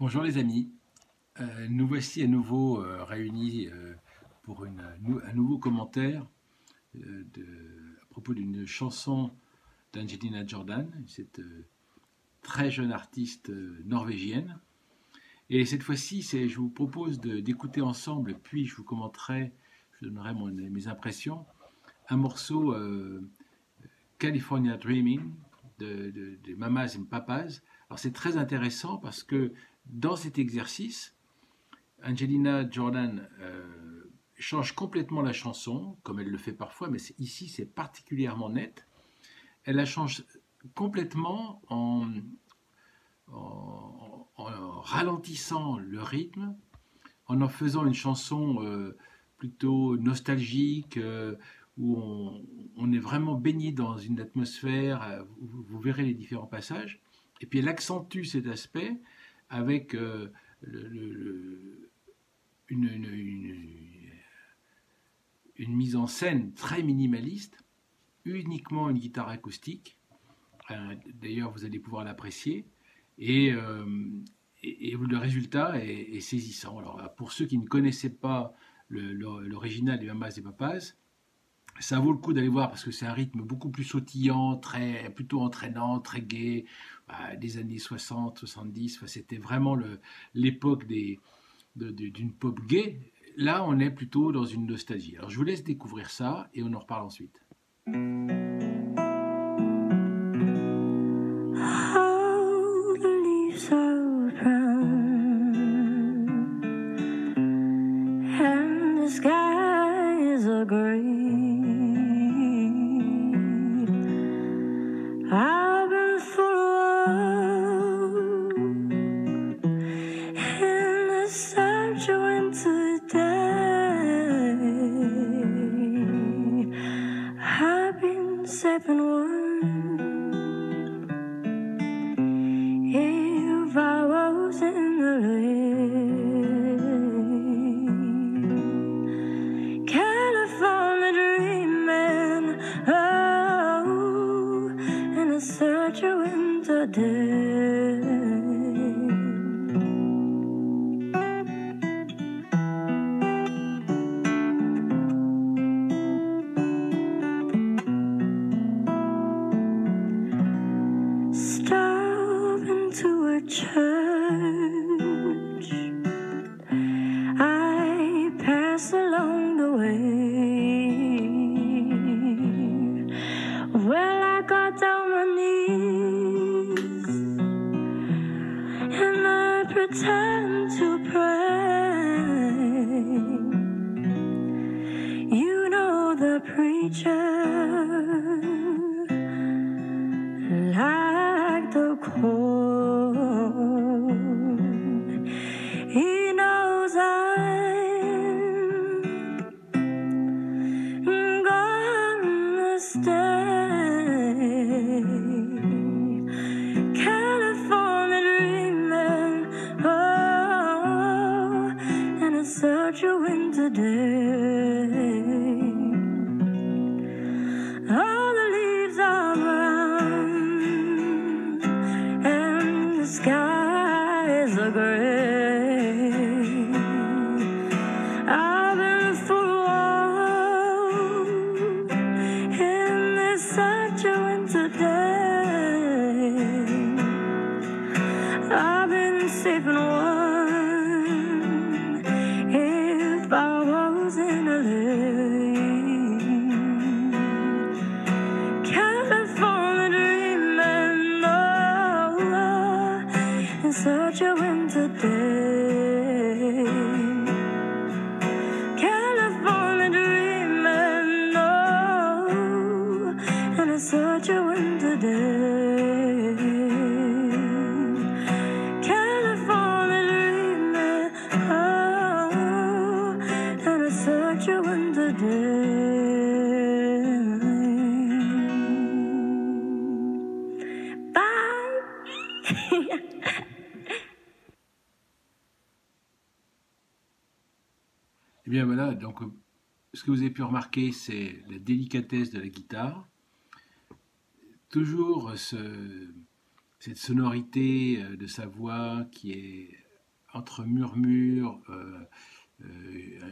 Bonjour les amis, Euh, nous voici à nouveau euh, réunis euh, pour un nouveau commentaire à propos d'une chanson d'Angelina Jordan, cette très jeune artiste norvégienne. Et cette fois-ci, je vous propose d'écouter ensemble, puis je vous commenterai, je donnerai mes impressions, un morceau California Dreaming de- de Mamas and Papas. Alors c'est très intéressant parce que dans cet exercice, Angelina Jordan euh, change complètement la chanson, comme elle le fait parfois, mais ici c'est particulièrement net. Elle la change complètement en, en- en ralentissant le rythme, en en faisant une chanson euh, plutôt nostalgique, euh, où on, est vraiment baigné dans une atmosphère, vous verrez les différents passages, et puis elle accentue cet aspect avec euh, une, mise en scène très minimaliste, uniquement une guitare acoustique. Euh, D'ailleurs, vous allez pouvoir l'apprécier. Et, euh, le résultat est, saisissant. Alors, pour ceux qui ne connaissaient pas l'original des Mamas et Papas, ça vaut le coup d'aller voir parce que c'est un rythme beaucoup plus sautillant, très, plutôt entraînant, très gai, bah, des années 60, 70. Enfin, C'était vraiment l'époque d'une pop gay. Là, on est plutôt dans une nostalgie. Alors, je vous laisse découvrir ça et on en reparle ensuite. mother. Pretend to pray. You know the preacher like the cold. He knows I'm gonna stay. All the leaves are brown and the gray. I've been for a in this such a winter day. I've been Eh bien voilà, donc euh, ce que vous avez pu remarquer, c'est la délicatesse de la guitare. Toujours ce- cette sonorité euh, de sa voix qui est entre murmures,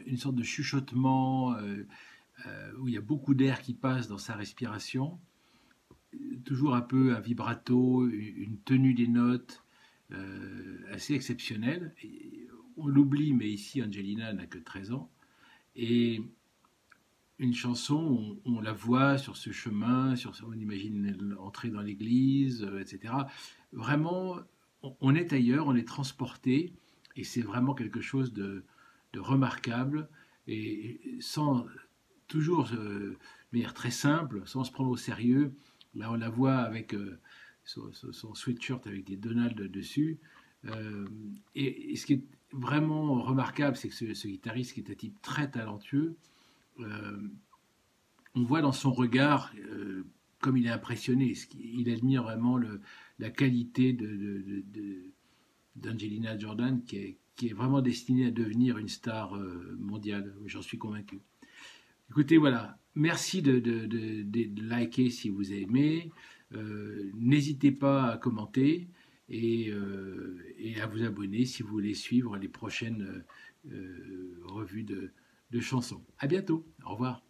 une sorte de chuchotement, où il y a beaucoup d'air qui passe dans sa respiration, toujours un peu un vibrato, une tenue des notes assez exceptionnelle. On l'oublie, mais ici Angelina n'a que 13 ans. Et une chanson, on, la voit sur ce chemin, on imagine entrer dans l'église, euh, etc. Vraiment, on, est ailleurs, on est transporté, et c'est vraiment quelque chose de, remarquable, et sans toujours euh, de manière très simple, sans se prendre au sérieux. Là, on la voit avec euh, son, sweatshirt avec des Donald dessus. et, ce qui est vraiment remarquable, c'est que ce, guitariste, qui est un type très talentueux, euh, on voit dans son regard euh, comme il est impressionné. Il admire vraiment la qualité de, Jordan, qui est, vraiment destinée à devenir une star euh, mondiale. J'en suis convaincu. Écoutez, voilà. Merci de, liker si vous aimé. N'hésitez pas à commenter et, et, à vous abonner si vous voulez suivre les prochaines revues de, de chansons. À bientôt. Au revoir.